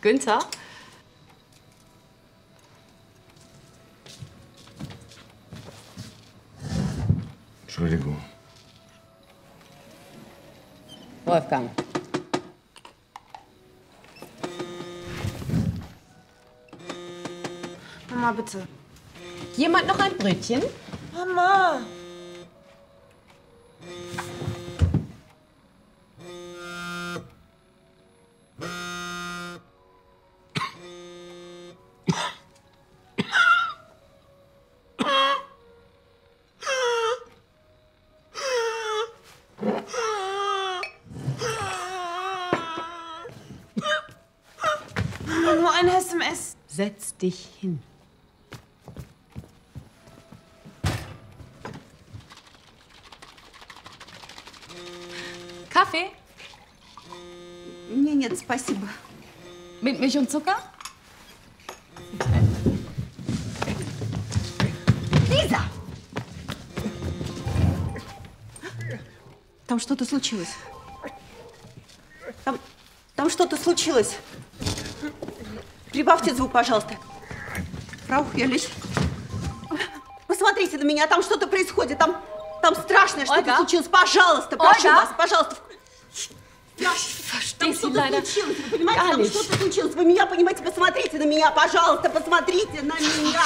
Günther? Entschuldigung. Wolfgang. Mama, bitte. Jemand noch ein Brötchen? Mama! Nur ein SMS. Setz dich hin. Kaffee? Не, нет, спасибо. Mit Milch und Zucker? Лиза! Там что-то случилось. Там, там что-то случилось. Прибавьте звук, пожалуйста. Фрау Хелич. Посмотрите на меня, там что-то происходит. Там, там страшное что-то Ольга? случилось. Пожалуйста, прошу Ольга? вас, пожалуйста. Там Verstehst du что-то случилось, вы понимаете, gar там что-то случилось. Вы меня понимаете, посмотрите на меня, пожалуйста, посмотрите на меня.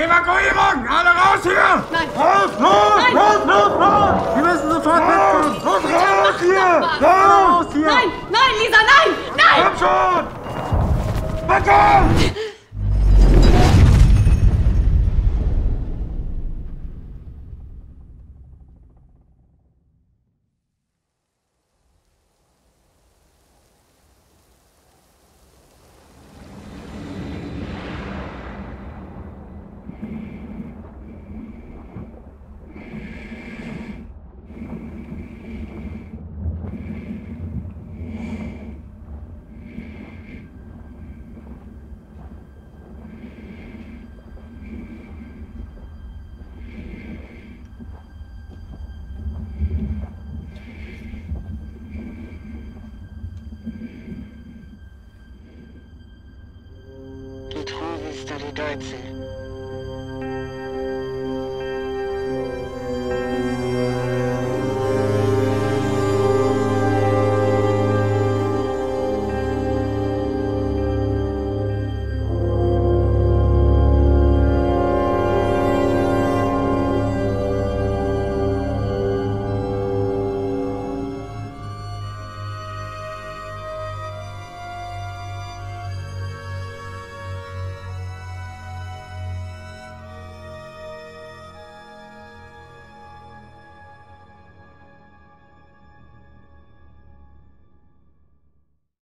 Evakuierung! Alle raus hier! Nein. Raus, los, Nein. los, los, los! Wir müssen sofort mitkommen! Los, raus hier! Raus hier! Nein, nein, Lisa, nein! Deutsche.